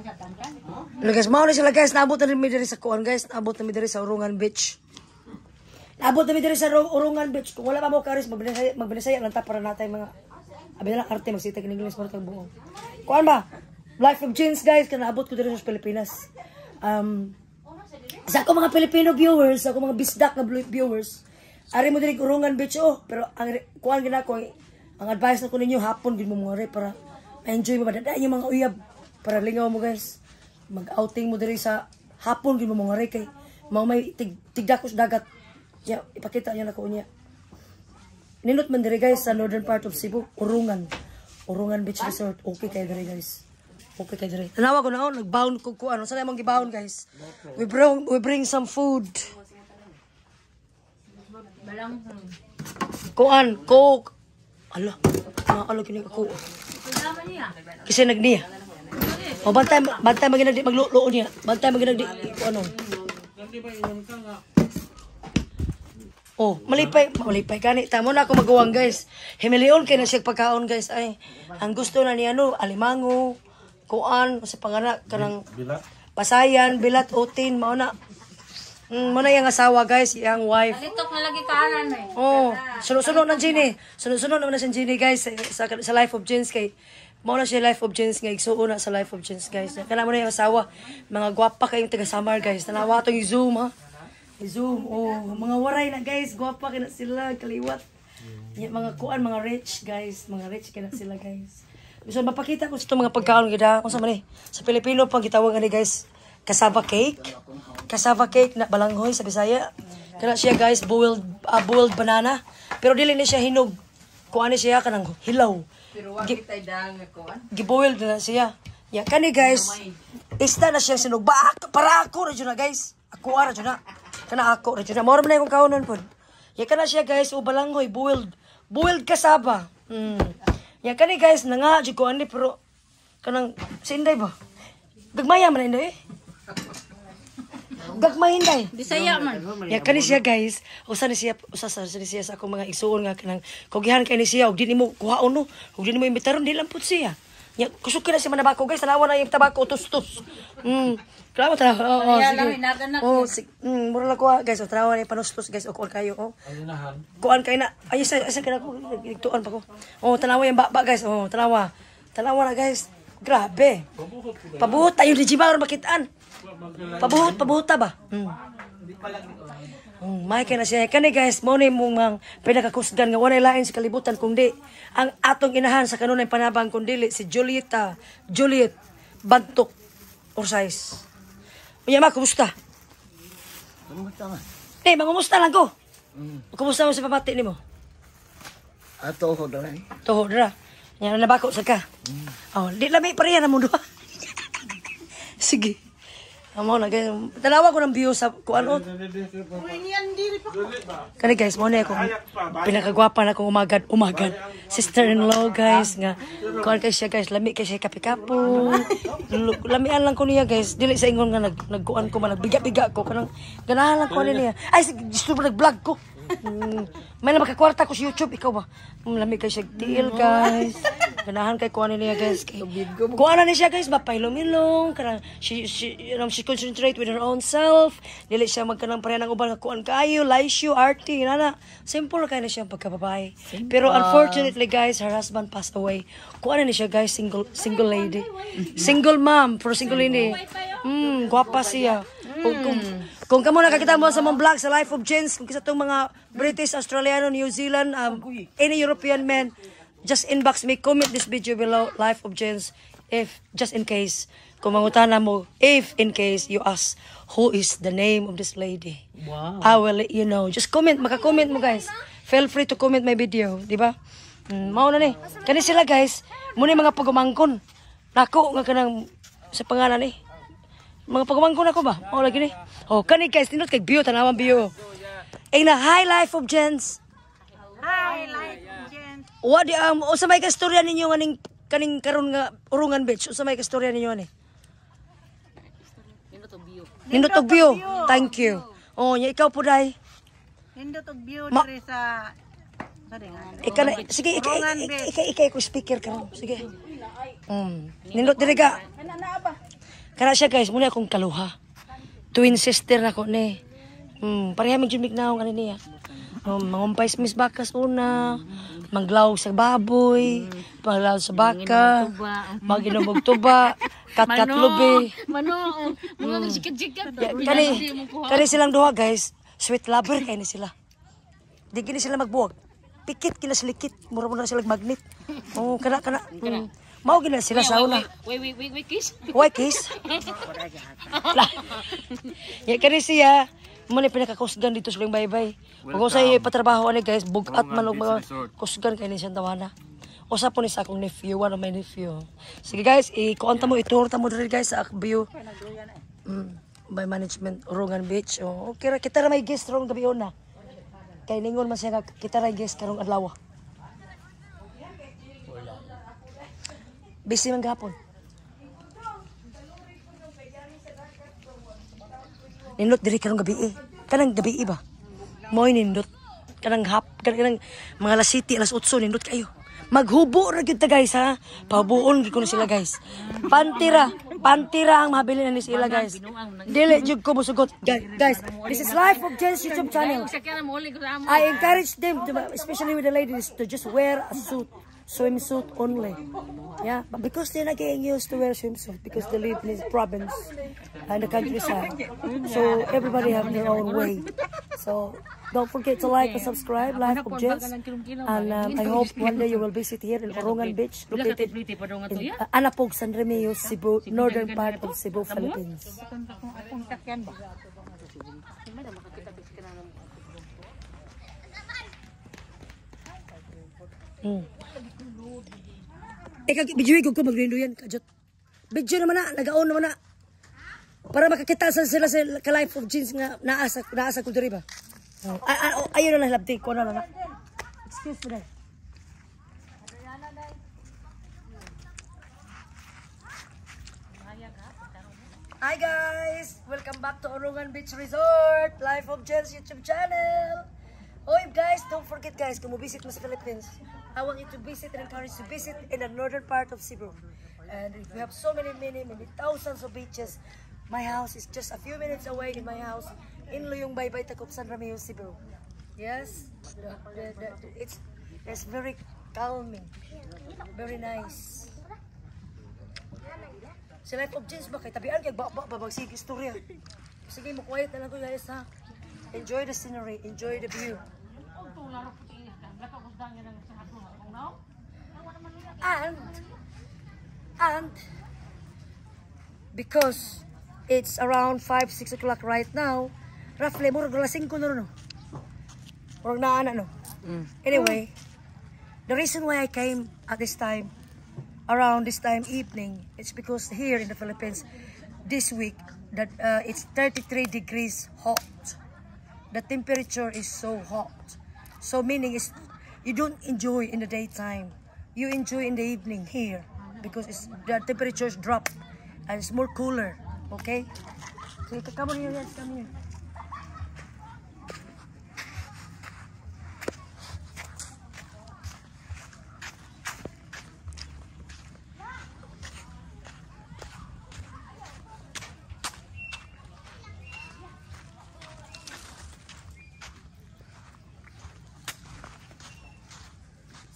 Hello guys, mao na sila guys, naabot na mi diri sa kuan guys, naabot na mi diri sa Urungan Beach. Naabot na mi diri sa Ru- Urungan Beach. Kung wala pa mo karis, magbinisaya, magbinisaya lang ta para natay mga abi na arte magsitag in English mo buo. Kuan ba? Life of Jeans guys, kana abot ko diri sa Pilipinas. Um, sa ako mga Filipino viewers, sa ako mga bisdak na viewers, ari mo diri Urungan Beach oh, pero ang kuan gina ko ang advice na ko ninyo hapon gid mo re para ma-enjoy mo madadaan yung mga uyab para lingaw mo guys. Mag-outing mo diri sa hapon gid mo mga kay mao may tig tigdakos dagat. Ya, ipakita niyo na ko niya. Ninot man diri guys sa northern part of Cebu, Urungan. Urungan Beach Resort. Okay kay diri guys. Okay kay diri. Tanawa ko na oh, nagbound ko ko ano. Sana mong gibound guys. We bring we bring some food. Kuan, coke. Ala, nakakalo kini ako. Kasi nagniya. O bantay bantay maginagdi maglulo niya. Bantay maginagdi ano. Oh, malipay, malipay gani. Tamo na ako magawang guys. Himilion kay na siya pagkaon guys. Ay, ang gusto na niya no, alimango, kuan, sa panganak kanang Bilat. pasayan, bilat, utin, mao na. Mm, mo na yung asawa guys, yung wife. Litok na lagi kanan eh. Oh, sunod-sunod na Jenny. Sunod-sunod naman na si Jenny guys sa, sa, sa Life of Jeans kay Mao na siya Life of Jeans nga igsuo na sa Life of Jeans guys. Kana mo na yung asawa, mga gwapa kayong taga Samar guys. Tanawa to yung Zoom ha. Zoom, oh, mga waray na guys, gwapa kina sila, kaliwat. Ya, mga kuan, mga rich guys, mga rich kina sila guys. Gusto mapakita ko sa mga pagkaon gida. Kung sa man eh, sa Pilipino pang gitawag ni guys, cassava cake. Cassava cake na balanghoy sa Bisaya. Kana siya guys, boiled ah, boiled banana. Pero dili ni siya hinog. Kuan siya kanang hilaw. Pero wag kita dang ko. Giboiled na siya. Ya kani guys, ista na siya sinog. Ba para ako ra na guys. Ako ara na. Kana ako ra na. Man na akong kaunon pod. Ya kana siya guys, o balanghoy boiled. Boiled cassava. Mm. Ya kani guys, nanga jud ko ani pero kanang sinday ba? Gagmaya man inday. eh. Gagmay inday. Bisaya man. Ya kani siya guys, usa ni siya usa sa ni siya sa akong mga igsuon nga kanang kugihan kay ni siya ug di nimo kuhaon no, ug di nimo imbitaron di lang pud siya. Ya kusog na siya manabako guys, tanawa na yung tabako tus-tus. Mm. Klaro ta. Oh, oh, Kaya sige. Oh, si mm, mura lang ko guys, oh, tanawa na panustos guys, o kuan kayo oh. Alinahan. Kuan kay na. Ay sa sa kana ko igtuan pa ko. Oh, tanawa yung baba guys. Oh, tanawa. Tanawa na guys. Grabe. Pabuhot tayo di jiba makitaan. Pabuhot, pabuhot ta ba? Mm. Mm, may kaya na siya. Kani guys, mo ni mong mga pinakakusgan nga walay lain sa kalibutan kundi ang atong inahan sa kanunay panabang kundi si Julieta, Juliet Bantok Orsais. Unya ma, kumusta? Kumusta man? Eh, mangumusta lang ko. Kumusta mo sa pamati ni mo? Ato ko dala. Toho dira. Yan na bako sa ka. Oh, di lami pa riyan mo duha. Sige. Amo na guys. Tanawa ko ng view sa kung ano. Kani guys, mo na ako. Pinakagwapa na kong umagad, umagad. Sister-in-law guys nga. Kuan kay siya guys, lami kay siya kape-kapo. Lu- Lamian lang ko niya guys. Dili sa ingon nga nag nagkuan ko man nagbiga-biga ko kanang ganahan lang ko niya. Ay gusto nag-vlog ko. Mm, may na makakwarta ko sa YouTube, ikaw ba? Mm, lami kay siya tiil guys. Ganahan kay kuan niya guys. Kay, kuan na niya siya guys, mapahilom-hilom. Kanang she, she, you know, she concentrate with her own self. Dili siya magkanang pareha ng uban nga kuan kayo, laisyo, arty, nana. Simple kay na siya ang pagkababae. Pero unfortunately guys, her husband passed away. Kuan na niya siya guys, single single lady. Single mom, for single lady. Mm, gwapa siya. Kung, kung, kamo nakakita mo sa mga vlog sa Life of Jens, kung kisa itong mga British, Australiano, New Zealand, um, any European men, just inbox me, comment this video below, Life of Jens, if, just in case, kung mangutana mo, if in case you ask, who is the name of this lady? Wow. I will let you know. Just comment, maka-comment mo guys. Feel free to comment my video, di ba? Mm, mao na ni. Kani sila guys, muna mga pagumangkon. Nako nga kanang sa pangalan ni. Mga pagumangkon ako ba? Oh, lagi ni. Oh, kani guys, tinot kay bio tanawang bio. Ay na high life of gents. Hi, life gent. Wa di um, o sa may kastorya ninyo nganing kaning karon nga Urungan Beach. O sa may kastorya ninyo ani. Nindot og bio. Thank you. Oh, nya ikaw po dai. Hindot og Ma- diri sa. Ika na, sige, ika, ika, ika, ika, ika, ko speaker ka ron. Sige. Mm. Nindot diri ka. Kana siya guys, muna akong kaluha. Twin sister na ko ni. Hmm, pareha mig jud mignaw ani niya. Um, mangumpay sa mis bakas una, manglaw sa baboy, manglaw sa baka, maginubog tuba, kat-kat lubi. Mano, mga sikat-sikat. Kani, kani silang duha guys, sweet lover kay ni sila. Di gini sila magbuwag. Pikit kila sila likit, mura mo na sila magnet. Oh, kana kana. Mm. Mao gina sila sa una. Wait, wait, wait, wait, kiss. Why kiss? La. ya kani siya, mo ni pinakakusgan dito sa bye-bye. Kung sa patrabaho ani guys, bugat man og mga kusgan kay ni siyang tawana. Usa po ni sa akong nephew, one of my nephew. Sige guys, i-kuanta mo, itur ta mo diri guys sa view. Mm, by management Urongan Beach. Oh, okay ra kita ra may guest rong gabi una. Kay ningon man siya nga, kita ra guest karong adlaw. Busy man gapon. Nindot diri karong gabi eh. Kanang gabi eh ba? Moy nindot. Kanang hap, kanang, kanang mga alas city, alas 8 nindot kayo. Maghubo ra gyud ta guys ha. Pabuon gyud ko sila guys. Pantira, pantira ang mabili na ni sila guys. Dili jud ko musugot. Guys, this is life of Jen's YouTube channel. I encourage them, to, especially with the ladies, to just wear a suit, swimsuit only. Yeah, but because they're not getting used to wear swimsuit because they live in this province and the countryside, so everybody have their own way. So don't forget to like and subscribe, Life of Jess, and um, I hope one day you will visit here in Orongan Beach, located in uh, Anapog, San Remeo, Cebu, northern part of Cebu, Philippines. Mm. Eh, bijuhi ko ko magrindo yan, kajot. Bidyo naman na, nagaon naman na. Para makakita sa sila sa ka-life of jeans nga naasa, naasa ko diri ba? Oh. Ah, ah, oh, ayun na lang, labdi ko na lang. Excuse me. Hi guys! Welcome back to Orungan Beach Resort! Life of Jens YouTube channel! Oy guys, don't forget guys, kung visit mo sa Philippines, I want you to visit and encourage to visit in the northern part of Cebu. And we have so many, many, many thousands of beaches. My house is just a few minutes away in my house in Luyong Baybay, Tacup, San Ramiro, Cebu. Yes, the, the, the, it's, it's very calming, very nice. Si Life of Jeans ba kay tabian kay ba ba babagsig istorya. Sige mo quiet na lang ko guys ha. Enjoy the scenery, enjoy the view. And and because it's around 5 6 o'clock right now, roughly murag alas 5 na ron, no. Murag na ana no. Anyway, the reason why I came at this time around this time evening it's because here in the Philippines this week that uh, it's 33 degrees hot. The temperature is so hot. So meaning is you don't enjoy in the daytime. You enjoy in the evening here because it's the temperatures drop and it's more cooler okay? So come on here come here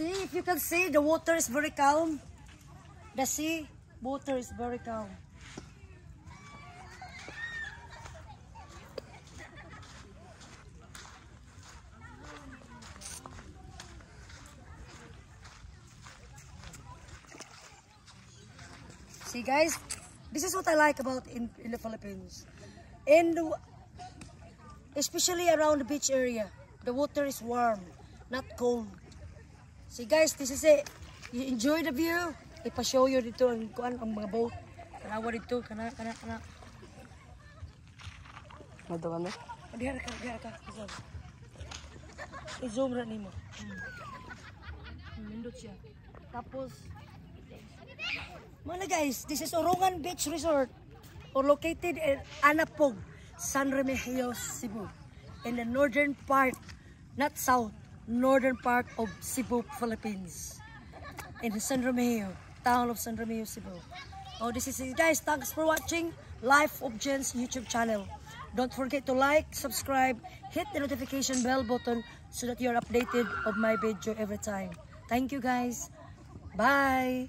See, if you can see, the water is very calm. The sea water is very calm. See guys, this is what I like about in, in the Philippines. And the, especially around the beach area, the water is warm, not cold. See guys, this is it. You enjoy the view. Ipa-show you dito ang kuan ang mga boat. Kanawa dito, kana kana kana. Madawa na. Diha ka, diha ka. I-zoom. I-zoom ra nimo. Hmm. Nindot siya. Tapos mga guys, this is Orongan Beach Resort or located in Anapog, San Remigio, Cebu. In the northern part, not south, northern part of Cebu, Philippines. In San Romeo, town of San Romeo, Cebu. Oh, this is it, guys. Thanks for watching Life of Jen's YouTube channel. Don't forget to like, subscribe, hit the notification bell button so that you're updated of my video every time. Thank you, guys. Bye.